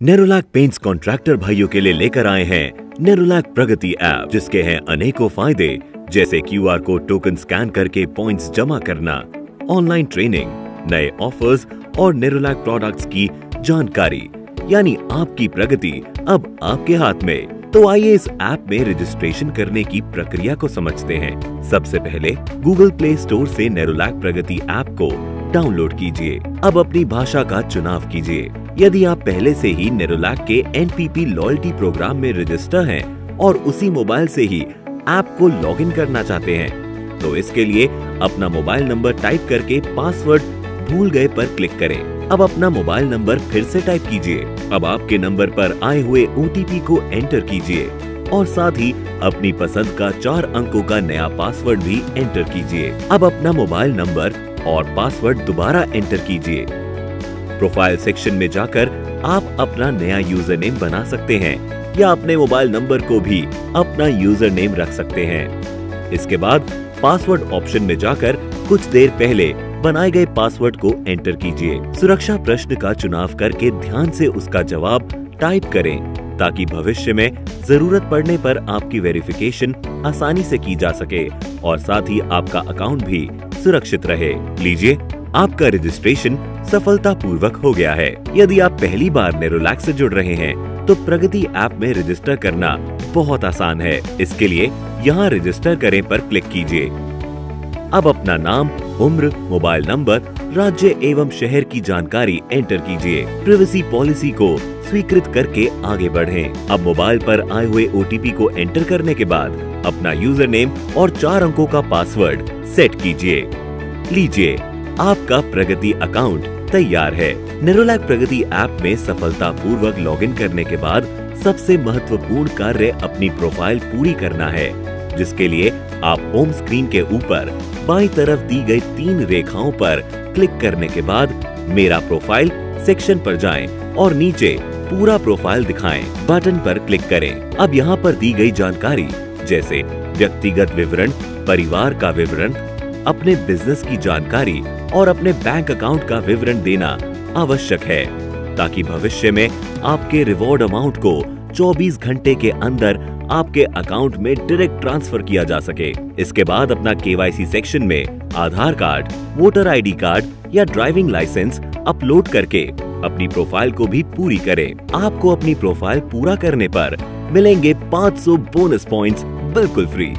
Nerolac paints contractor भाइयों के लिए लेकर आए हैं नेरोलैक प्रगति ऐप, जिसके हैं अनेकों फ़ायदे, जैसे क्यूआर कोड टोकन स्कैन करके पॉइंट्स जमा करना ऑनलाइन ट्रेनिंग नए ऑफर्स और नेरोलैक प्रोडक्ट्स की जानकारी, यानी आपकी प्रगति अब आपके हाथ में। तो आइए इस ऐप में रजिस्ट्रेशन करने की प्रक्रिया को समझते हैं। सबसे पहले गूगल प्ले स्टोर से नेरोलैक प्रगति ऐप को डाउनलोड कीजिए। अब अपनी भाषा का चुनाव कीजिए। यदि आप पहले से ही नेरोलैक के एनपीपी लॉयल्टी प्रोग्राम में रजिस्टर हैं और उसी मोबाइल से ही ऐप को लॉगिन करना चाहते हैं तो इसके लिए अपना मोबाइल नंबर टाइप करके पासवर्ड भूल गए पर क्लिक करें। अब अपना मोबाइल नंबर फिर से टाइप कीजिए। अब आपके नंबर पर आए हुए ओटीपी को एंटर कीजिए और साथ ही अपनी पसंद का चार अंकों का नया पासवर्ड भी एंटर कीजिए। अब अपना मोबाइल नंबर और पासवर्ड दोबारा एंटर कीजिए। प्रोफ़ाइल सेक्शन में जाकर आप अपना नया यूज़र नेम बना सकते हैं या अपने मोबाइल नंबर को भी अपना यूज़र नेम रख सकते हैं। इसके बाद पासवर्ड ऑप्शन में जाकर कुछ देर पहले बनाए गए पासवर्ड को एंटर कीजिए। सुरक्षा प्रश्न का चुनाव करके ध्यान से उसका जवाब टाइप करें, ताकि भविष्य में ज़रूरत पड़ने पर आपकी वेरिफिकेशन आसानी से की जा सके और साथ ही आपका अकाउंट भी सुरक्षित रहे। लीजिए आपका रजिस्ट्रेशन सफलता पूर्वक हो गया है। यदि आप पहली बार नेरोलैक से जुड़ रहे हैं तो प्रगति ऐप में रजिस्टर करना बहुत आसान है। इसके लिए यहाँ रजिस्टर करें पर क्लिक कीजिए। अब अपना नाम, उम्र मोबाइल नंबर राज्य एवं शहर की जानकारी एंटर कीजिए। प्रिवेसी पॉलिसी को स्वीकृत करके आगे बढ़ें। अब मोबाइल पर आए हुए ओटीपी को एंटर करने के बाद अपना यूज़र नेम और चार अंकों का पासवर्ड सेट कीजिए। लीजिए। आपका प्रगति अकाउंट तैयार है। नेरोलैक प्रगति ऐप में सफलता पूर्वक लॉगिन करने के बाद सबसे महत्वपूर्ण कार्य अपनी प्रोफ़ाइल पूरी करना है, जिसके लिए आप होम स्क्रीन के ऊपर बाई तरफ़ दी गई तीन रेखाओं पर क्लिक करने के बाद मेरा प्रोफ़ाइल सेक्शन पर जाएँ और नीचे पूरा प्रोफ़ाइल दिखाएँ। बटन पर क्लिक करें। अब यहाँ पर दी गई जानकारी, जैसे व्यक्तिगत विवरण, परिवार का विवरण अपने बिज़नेस की जानकारी और अपने बैंक अकाउंट का विवरण देना आवश्यक है, ताकि भविष्य में आपके रिवॉर्ड अमाउंट को 24 घंटे के अंदर आपके अकाउंट में डायरेक्ट ट्रांसफ़र किया जा सके। इसके बाद अपना केवाईसी सेक्शन में Aadhaar card voter ID card या ड्राइविंग लाइसेंस अपलोड करके अपनी प्रोफ़ाइल को भी पूरी करें। आपको अपनी प्रोफ़ाइल पूरा करने पर मिलेंगे 500 बोनस पॉइंट्स बिल्कुल फ्री